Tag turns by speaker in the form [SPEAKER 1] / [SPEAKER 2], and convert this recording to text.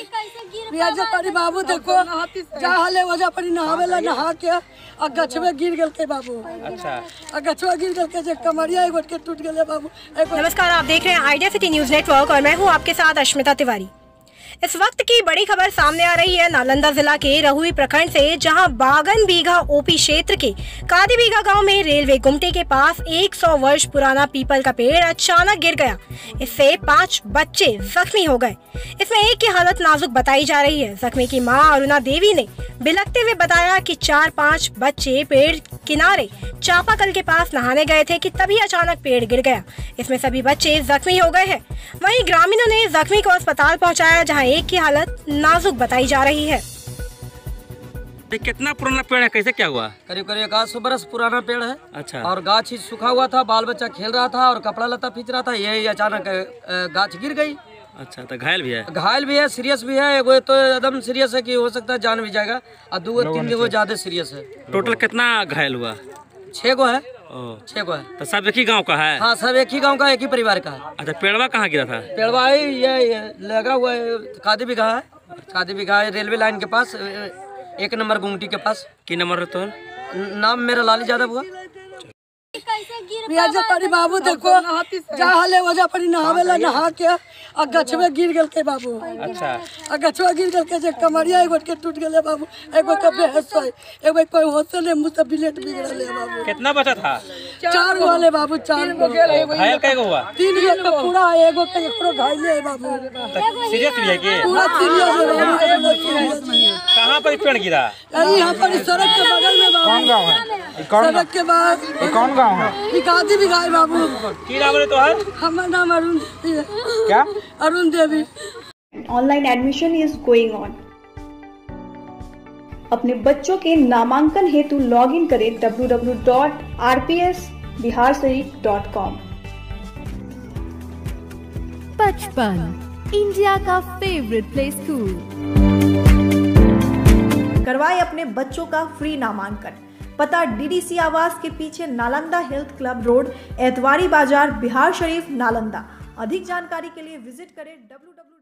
[SPEAKER 1] बिया जो परी बाबू देखो जहाँ ले वजह परी नहावेला नहा के आ गछवे गिर गल के बाबू।
[SPEAKER 2] अच्छा।
[SPEAKER 1] आ गछवा गिर गल के जे कमरिया एगो के टूट गए बाबू
[SPEAKER 3] नमस्कार आप देख रहे हैं आइडिया सिटी न्यूज़ नेटवर्क और मैं हूँ आपके साथ अश्मिता तिवारी। इस वक्त की बड़ी खबर सामने आ रही है। नालंदा जिला के रहुई प्रखंड से, जहाँ बागन बीघा ओपी क्षेत्र के कादी बीघा गाँव में रेलवे गुमटे के पास 100 वर्ष पुराना पीपल का पेड़ अचानक गिर गया। इससे पाँच बच्चे जख्मी हो गए। इसमें एक की हालत नाजुक बताई जा रही है। जख्मी की माँ अरुणा देवी ने बिलखते हुए बताया कि चार पाँच बच्चे पेड़ किनारे चापाकल के पास नहाने गए थे कि तभी अचानक पेड़ गिर गया। इसमें सभी बच्चे जख्मी हो गए हैं। वहीं ग्रामीणों ने जख्मी को अस्पताल पहुँचाया जहाँ एक की हालत नाजुक बताई जा रही है।
[SPEAKER 2] कितना पुराना पेड़ है? कैसे क्या हुआ?
[SPEAKER 4] करीब करीब एक आठ सौ बरस पुराना पेड़ है।
[SPEAKER 2] अच्छा।
[SPEAKER 4] और गाछ ही सूखा हुआ था बाल बच्चा खेल रहा था और कपड़ा लता खींच रहा था यही अचानक गाछ गिर गई।
[SPEAKER 2] अच्छा तो घायल भी है?
[SPEAKER 4] घायल भी है सीरियस भी है वो तो एकदम सीरियस है कि हो सकता है जान भी जाएगा। और दो तीन गो ज़्यादा सीरियस है।
[SPEAKER 2] टोटल कितना घायल हुआ?
[SPEAKER 4] छह गो है। छह गो है।
[SPEAKER 2] तो सब एक ही गाँव का है?
[SPEAKER 4] हाँ सब एक ही गाँव का एक ही परिवार का। है
[SPEAKER 2] अच्छा पेड़वा कहाँ गिरा था?
[SPEAKER 4] पेड़वा है ये, लगा हुआ है कादी बिघा है। कादी बिघा है रेलवे लाइन के पास एक नंबर गुमटी के पास।
[SPEAKER 2] की नंबर तो
[SPEAKER 4] नाम मेरा लाली यादव हुआ।
[SPEAKER 1] जो परी बाबू देखो जहाँ ले वजह परी नहावेला नहा के और गछवे गिर गल के बाबू।
[SPEAKER 2] अच्छा।
[SPEAKER 1] और गछवा गिर गल के जे कमरिया एगो के टूट गले बाबू एगो के बेहोश है एगो कोई होश ले मुँह से बिलेट बिगड़ले बाबू।
[SPEAKER 2] कितना बचा था?
[SPEAKER 1] चार गो ले बाबू चार गो
[SPEAKER 2] घायल कैगो हुआ?
[SPEAKER 1] तीन गो तो पूरा है एगो के एकरो घायल है बाबू।
[SPEAKER 2] सीरियस भी है कि?
[SPEAKER 1] पूरा सीरियस है बाबू है।
[SPEAKER 2] कहाँ पर पेड़ गिरा?
[SPEAKER 1] अरे यहाँ पर सड़क के बगल में बाबू।
[SPEAKER 5] कौन गाँव है?
[SPEAKER 1] सड़क के बाद
[SPEAKER 5] कौन गाँव है?
[SPEAKER 1] भी गाय बाबू।
[SPEAKER 2] की नाम है तो है?
[SPEAKER 1] हमारा नाम अरुण
[SPEAKER 5] क्या?
[SPEAKER 1] Arun Devi.
[SPEAKER 6] Online admission is going on अपने बच्चों के नामांकन हेतु लॉग इन करें www.rpsbiharsarik.com
[SPEAKER 7] बचपन इंडिया का फेवरेट प्ले स्कूल
[SPEAKER 6] करवाए अपने बच्चों का फ्री नामांकन। पता डीडीसी आवास के पीछे Nalanda health club road, Etwari Bazar Bihar Sharif Nalanda. अधिक जानकारी के लिए विज़िट करें www